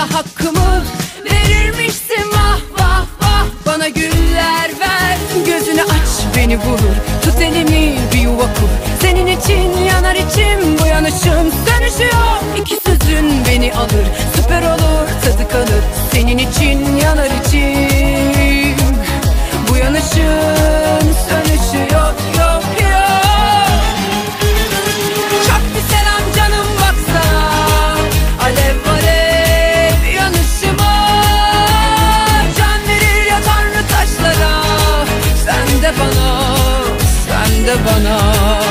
olsa hakkımı verirmişsin. Vah vah vah. Bana güller ver. Gözünü aç beni vurur. Tut elimi bir yuva kur. Senin için yanar içim. Bu yanışım sönüşüyor İki sözün beni alır. De bana